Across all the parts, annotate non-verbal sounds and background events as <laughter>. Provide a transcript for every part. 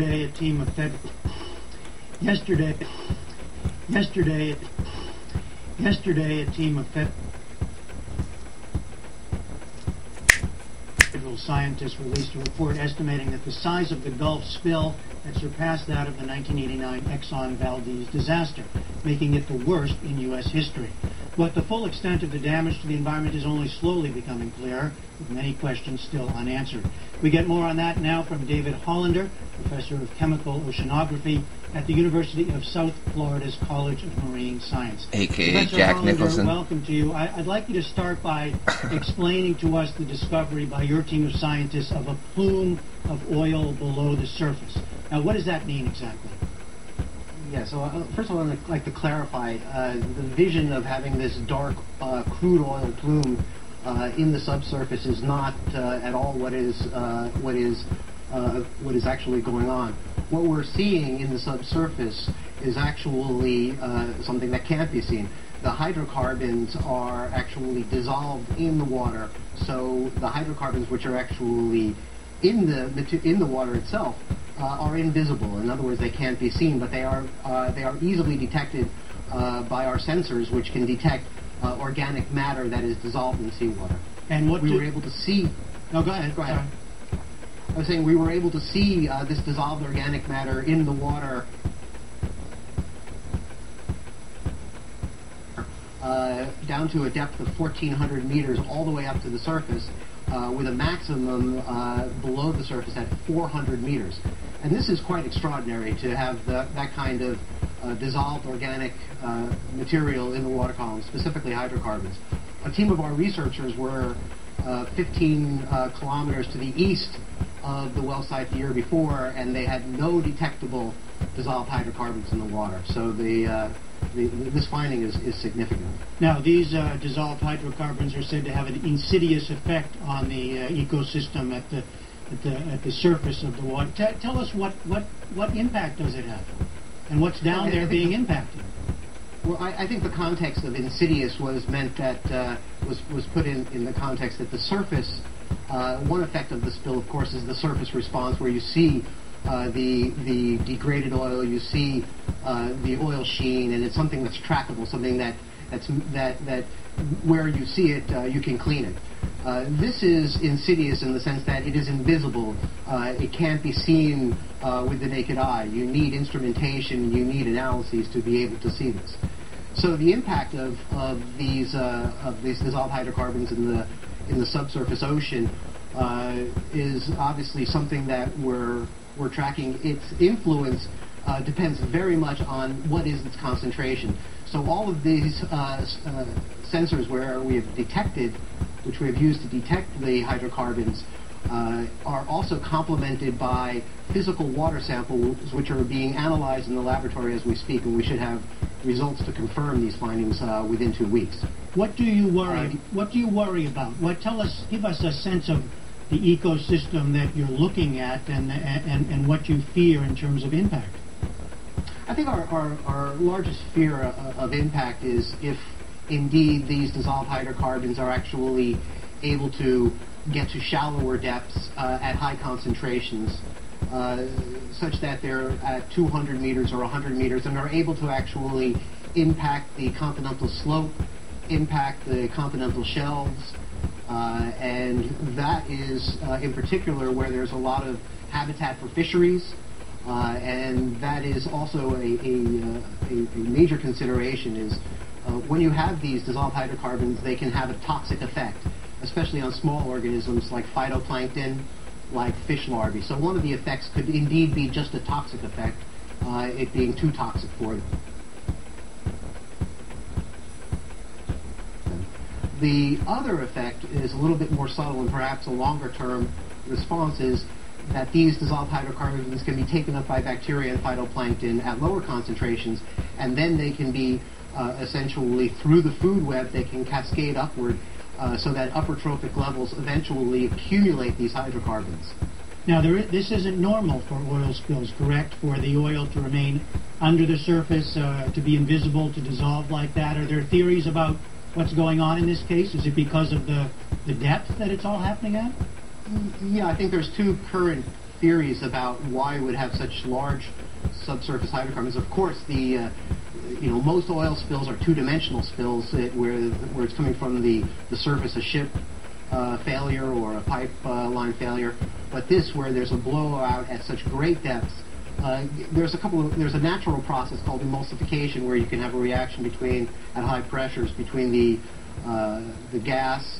Yesterday, a team of. Yesterday, yesterday, yesterday, a team of Fed. Federal scientists released a report estimating that the size of the Gulf spill had surpassed that of the 1989 Exxon Valdez disaster, making it the worst in U.S. history. But the full extent of the damage to the environment is only slowly becoming clear, with many questions still unanswered. We get more on that now from David Hollander, professor of chemical oceanography at the University of South Florida's College of Marine Science. AKA Professor Jack Hollander, Nicholson. Welcome to you. I, would like you to start by <coughs> explaining to us the discovery by your team of scientists of a plume of oil below the surface. Now, what does that mean exactly? Yeah, so uh, first of all, I'd like to clarify uh, the vision of having this dark uh, crude oil plume uh, in the subsurface is not uh, at all what is uh, what is what is actually going on. What we're seeing in the subsurface is actually something that can't be seen. The hydrocarbons are actually dissolved in the water, so the hydrocarbons which are actually in the in the water itself are invisible. In other words, they can't be seen, but they are uh, they are easily detected uh, by our sensors, which can detect uh, organic matter that is dissolved in seawater. And what we were able to see. No, go ahead. Go ahead. I was saying we were able to see uh, this dissolved organic matter in the water. Uh, down to a depth of 1,400 meters, all the way up to the surface, uh, with a maximum uh, below the surface at 400 meters. And this is quite extraordinary to have the, that kind of uh, dissolved organic uh, material in the water column, specifically hydrocarbons. A team of our researchers were uh, 15 uh, kilometers to the east of the well site the year before, and they had no detectable dissolved hydrocarbons in the water. So the, uh, the this finding is, is significant. Now, these uh, dissolved hydrocarbons are said to have an insidious effect on the ecosystem at the at the at the surface of the water. T- tell us what, what what impact does it have, and what's down there being impacted. Well, I, I think the context of insidious was meant that uh, was was put in in the context that the surface. Uh, one effect of the spill, of course, is the surface response, where you see uh, the the degraded oil, you see uh, the oil sheen, and it's something that's trackable, something that that's that that where you see it, uh, you can clean it. Uh, this is insidious in the sense that it is invisible. Uh, it can't be seen uh, with the naked eye. You need instrumentation. You need analyses to be able to see this. So the impact of, of these uh, of these dissolved hydrocarbons in the in the subsurface ocean uh, is obviously something that we're we're tracking. Its influence depends very much on what is its concentration. So all of these sensors where we have detected, which we have used to detect the hydrocarbons, uh, are also complemented by physical water samples which are being analyzed in the laboratory as we speak, and we should have results to confirm these findings uh, within two weeks. What do you worry? Uh, what do you worry about? What tell us? Give us a sense of the ecosystem that you're looking at, and and, and what you fear in terms of impact. I think our, our, our largest fear uh, of impact is if indeed these dissolved hydrocarbons are actually able to get to shallower depths uh, at high concentrations, uh, such that they're at 200 meters or 100 meters and are able to actually impact the continental slope, impact the continental shelves, uh, and that is uh, in particular where there's a lot of habitat for fisheries. Uh, and that is also a, a, uh, a, a major consideration is uh, when you have these dissolved hydrocarbons, they can have a toxic effect, especially on small organisms like phytoplankton, like fish larvae. So one of the effects could indeed be just a toxic effect, uh, it being too toxic for them. The other effect is a little bit more subtle and perhaps a longer term response is that these dissolved hydrocarbons can be taken up by bacteria and phytoplankton at lower concentrations, and then they can be uh, essentially through the food web, they can cascade upward uh, so that upper trophic levels eventually accumulate these hydrocarbons. Now, there this isn't normal for oil spills, correct? For the oil to remain under the surface, uh, to be invisible, to dissolve like that. Are there theories about what's going on in this case? Is it because of the, the depth that it's all happening at? Yeah, I think there's two current theories about why would have such large subsurface hydrocarbons. Of course, the uh, you know most oil spills are two-dimensional spills uh, where where it's coming from the the surface, a ship uh, failure or a pipeline failure. But this, where there's a blowout at such great depths, uh, there's a couple of there's a natural process called emulsification where you can have a reaction between at high pressures between the uh, the gas,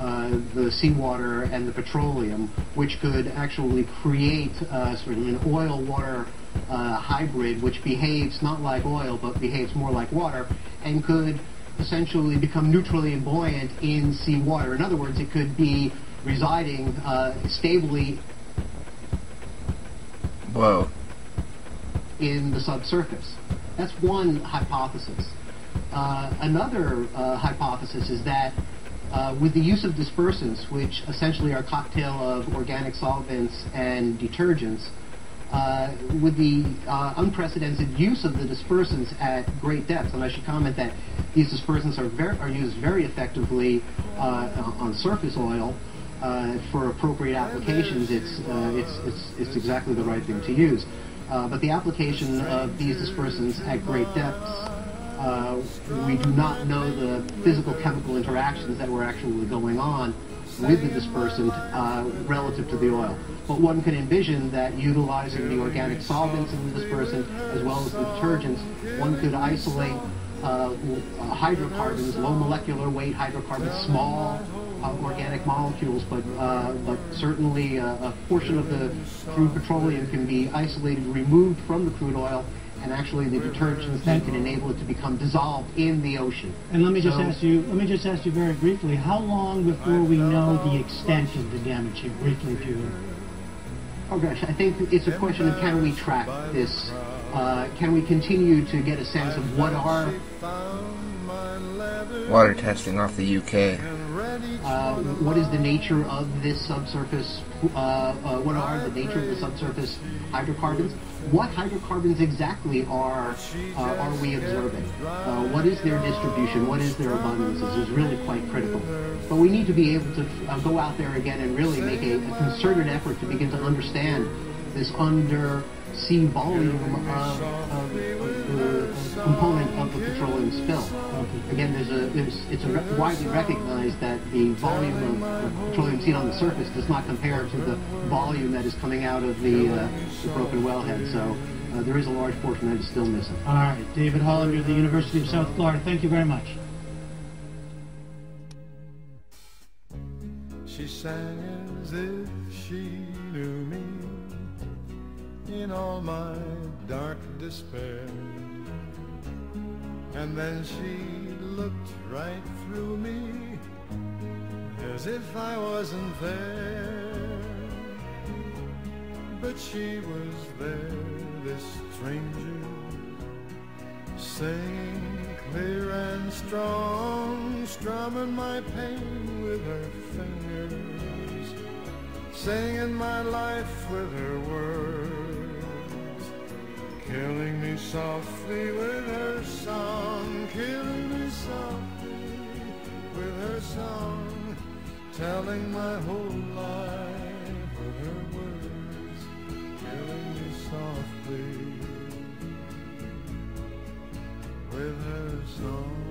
uh, the seawater, and the petroleum, which could actually create uh, sort of an oil-water uh, hybrid, which behaves not like oil but behaves more like water, and could essentially become neutrally and buoyant in seawater. In other words, it could be residing uh, stably Whoa. in the subsurface. That's one hypothesis. Uh, another uh, hypothesis is that uh, with the use of dispersants, which essentially are a cocktail of organic solvents and detergents, uh, with the uh, unprecedented use of the dispersants at great depths, and I should comment that these dispersants are, ver- are used very effectively uh, on surface oil uh, for appropriate applications. It's, uh, it's, it's, it's exactly the right thing to use. But the application of these dispersants at great depths, uh, we do not know the physical chemical interactions that were actually going on with the dispersant uh, relative to the oil. But one can envision that utilizing the organic solvents in the dispersant as well as the detergents, one could isolate uh, uh, hydrocarbons, low molecular weight hydrocarbons, small organic molecules, but uh, but certainly uh, a portion of the crude petroleum can be isolated, removed from the crude oil, and actually the detergents then can enable it to become dissolved in the ocean. And let me just So- ask you, let me just ask you very briefly, how long before we know the extent of the damage here, briefly, if you would? Oh gosh, I think it's a question of can we track this? Uh, can we continue to get a sense of what are Water testing off the UK. Uh, what is the nature of this subsurface? Uh, uh, what are the nature of the subsurface hydrocarbons? What hydrocarbons exactly are uh, are we observing? Uh, what is their distribution? What is their abundance? This Is really quite critical. But we need to be able to uh, go out there again and really make a, a concerted effort to begin to understand this undersea volume of, of of the petroleum spill. Again, there's a, there's, it's a re- widely recognized that the volume of, of petroleum seen on the surface does not compare to the volume that is coming out of the, uh, the broken wellhead. So uh, there is a large portion that is still missing. All right, David Hollander of the University of South Florida, thank you very much. She sang as if she knew me in all my dark despair. And then she looked right through me as if I wasn't there. But she was there, this stranger, singing clear and strong, strumming my pain with her fingers, singing my life with her words, killing me softly with her song, killing me softly with her song, telling my whole life with her words, killing me softly with her song.